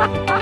ha ha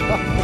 哈。